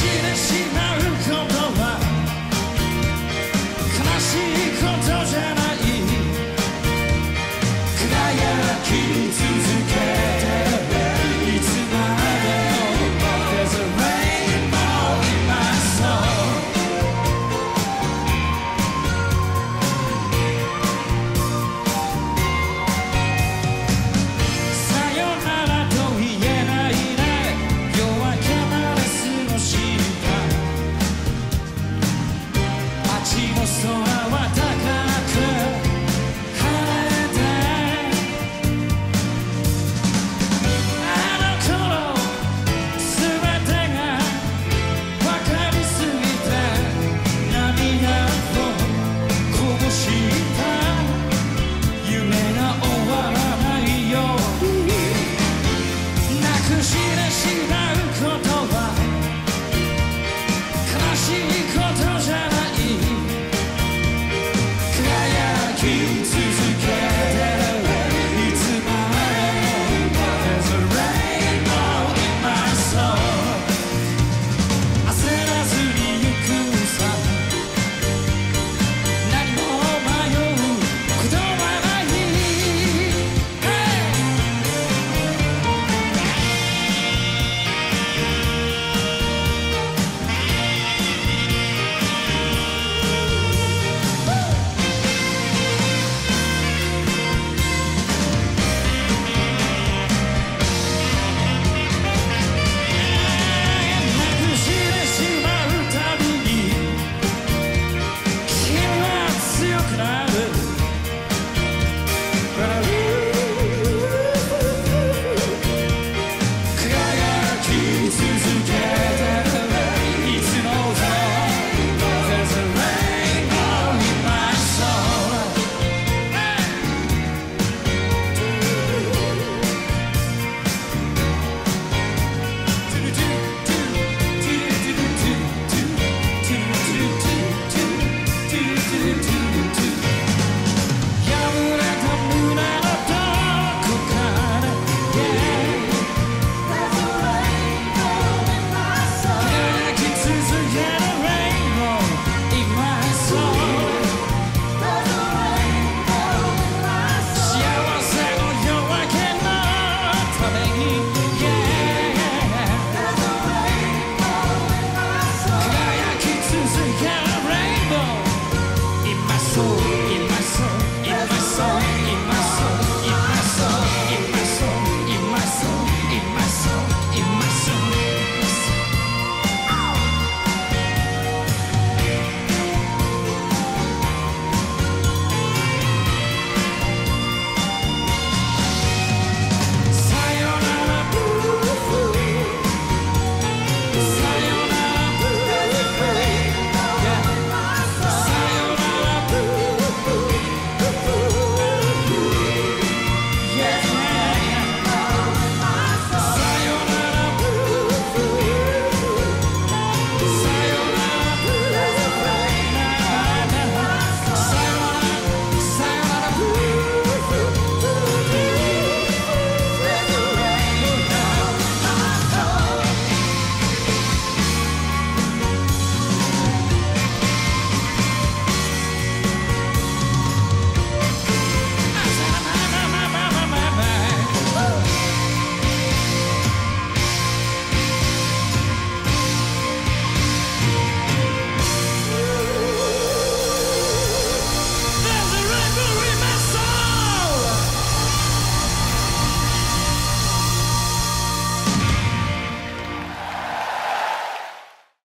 decide si me